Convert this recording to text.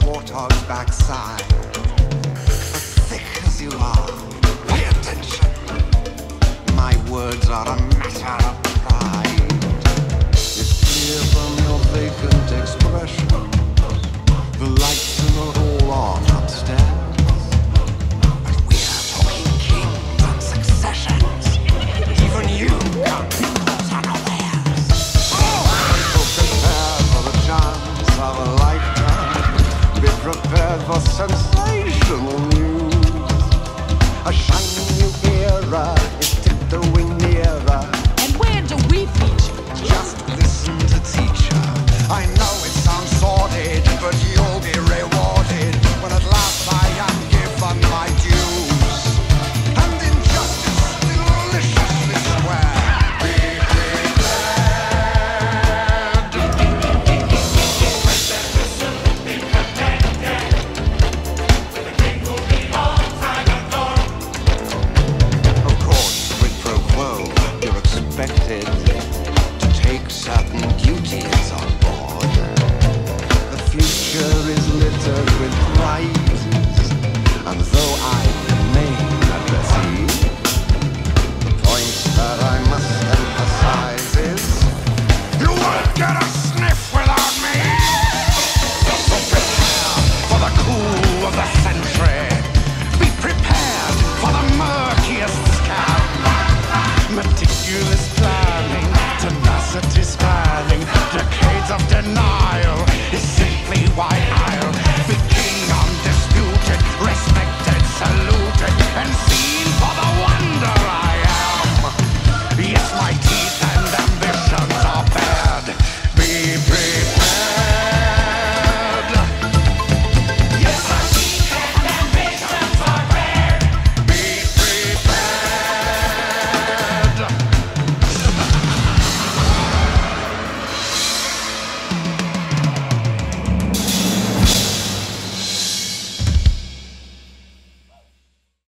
warthog's backside. As thick as you are, pay attention. My words are a prepared for sensational wanted to take certain duties on board. The future is littered with prizes, and though I remain at the sea, the point that I must emphasize is you won't get us!